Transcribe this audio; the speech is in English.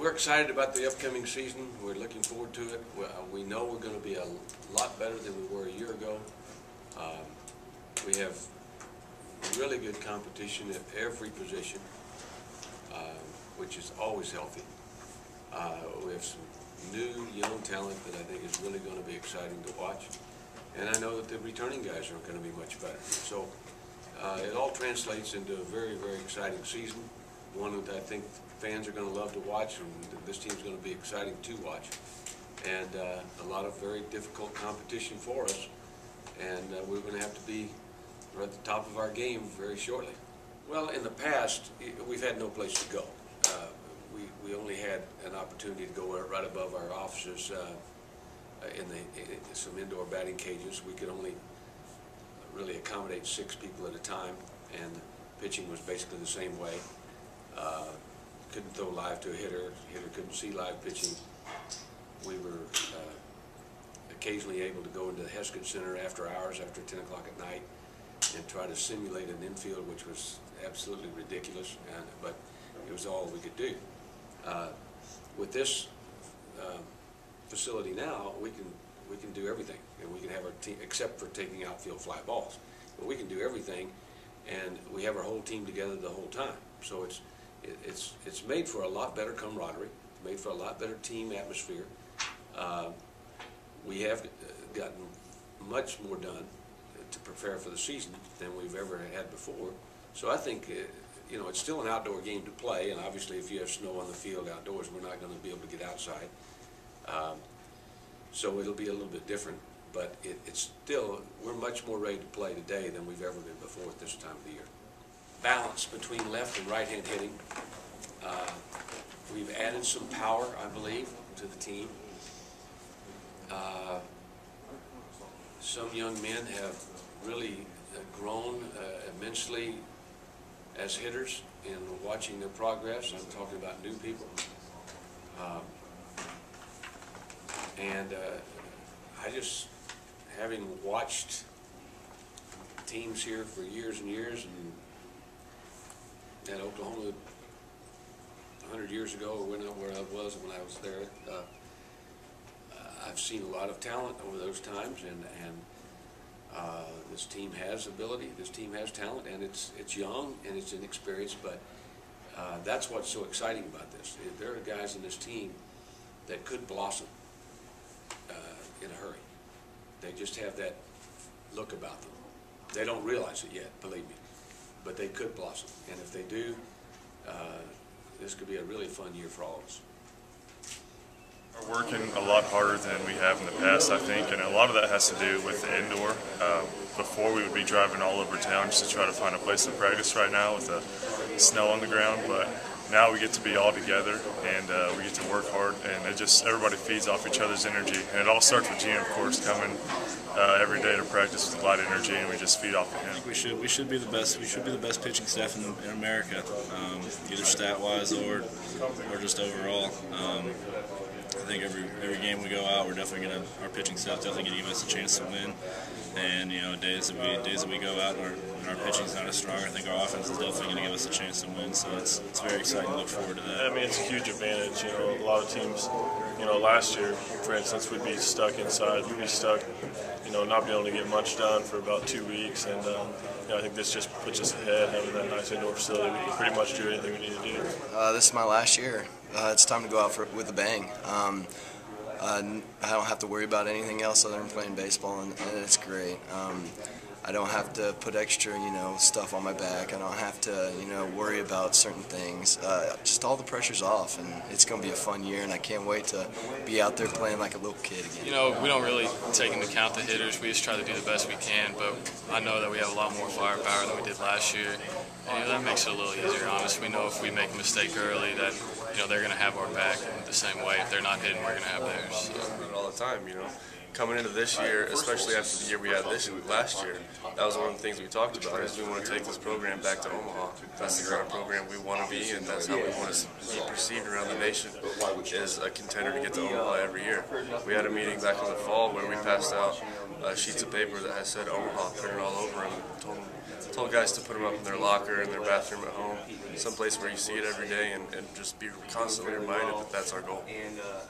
we're excited about the upcoming season. We're looking forward to it. We- uh, know we're going to be a lot better than we were a year ago. Um, We have really good competition at every position, uh, which is always healthy. Uh, We have some new, young talent that I think is really going to be exciting to watch. And I know that the returning guys are going to be much better. So uh, it all translates into a very, very exciting season, one that I think fans are going to love to watch, and this team's going to be exciting to watch. And uh, a lot of very difficult competition for us, and uh, we're going to have to be we're at the top of our game very shortly. Well, in the past, we've had no place to go. Uh, We, we only had an opportunity to go right above our offices uh, in the, in some indoor batting cages. We could only really accommodate six people at a time, and pitching was basically the same way. Uh, Couldn't throw live to a hitter, hitter couldn't see live pitching. We were uh, occasionally able to go into the Heskett Center after hours, after 10 o'clock at night, and try to simulate an infield, which was absolutely ridiculous, and, but it was all we could do. Uh, With this um, facility now, we can, we can do everything, and we can have our team, except for taking outfield fly balls. But we can do everything, and we have our whole team together the whole time. So it's, it- it's, it's made for a lot better camaraderie, made for a lot better team atmosphere. Uh, We have uh, gotten much more done to prepare for the season than we've ever had before. So I think, uh, you know, it's still an outdoor game to play, and obviously if you have snow on the field outdoors, we're not gonna be able to get outside. Um, So it'll be a little bit different, but it, it's still, we're much more ready to play today than we've ever been before at this time of the year. Balance between left and right-hand hitting. Uh, We've added some power, I believe, to the team. Uh, Some young men have really uh, grown uh, immensely as hitters in watching their progress. I'm talking about new people. Um, And uh, I just, having watched teams here for years and years, and at Oklahoma, hundred years ago, or when, I- where I was when I was there, uh, I've seen a lot of talent over those times, and, and uh, this team has ability, this team has talent, and it's, it's young and it's inexperienced, but uh, that's what's so exciting about this. There are guys in this team that could blossom uh, in a hurry. They just have that look about them. They don't realize it yet, believe me, but they could blossom. And if they do, uh, this could be a really fun year for all of us. We're working a lot harder than we have in the past, I think, and a lot of that has to do with the indoor. Um, before, we would be driving all over town just to try to find a place to practice right now with the snow on the ground, but now we get to be all together and uh, we get to work hard, and it just everybody feeds off each other's energy, and it all starts with Gene, of course, coming uh, every day to practice with a lot of energy, and we just feed off of him. We should we should be the best. We should be the best pitching staff in, in America, um, either stat wise or or just overall. Um, I think every every game we go out, we're definitely gonna our pitching staff definitely gonna give us a chance to win. And you know, days that we days that we go out and our, and our pitching's not as strong, I think our offense is definitely gonna give us a chance to win. So it's it's very exciting. to Look forward to that. I mean, it's a huge advantage. You know, a lot of teams, you know, last year, for instance, we'd be stuck inside. We'd be stuck, you know, not being able to get much done for about two weeks. And, um, you know, I think this just puts us ahead, having that nice indoor facility. We can pretty much do anything we need to do. Uh, this is my last year. Uh, it's time to go out for, with a bang. Um, uh, I don't have to worry about anything else other than playing baseball, and, and it's great. Um, I don't have to put extra, you know, stuff on my back. I don't have to, you know, worry about certain things. Uh, just all the pressure's off, and it's going to be a fun year, and I can't wait to be out there playing like a little kid again. You know, we don't really take into account the hitters. We just try to do the best we can, but I know that we have a lot more firepower than we did last year. And, you know, that makes it a little easier, honestly. We know if we make a mistake early that, you know, they're going to have our back the same way. If they're not hitting, we're going to have theirs. So. all the time, you know. Coming into this year, especially after the year we had this last year, that was one of the things we talked about is we want to take this program back to Omaha. That's the kind of program we want to be, and that's how we want to be perceived around the nation as a contender to get to Omaha every year. We had a meeting back in the fall where we passed out uh, sheets of paper that had said Omaha printed all over them. Told them, told told guys to put them up in their locker, in their bathroom at home, someplace where you see it every day, and, and just be constantly reminded that that's our goal. And uh,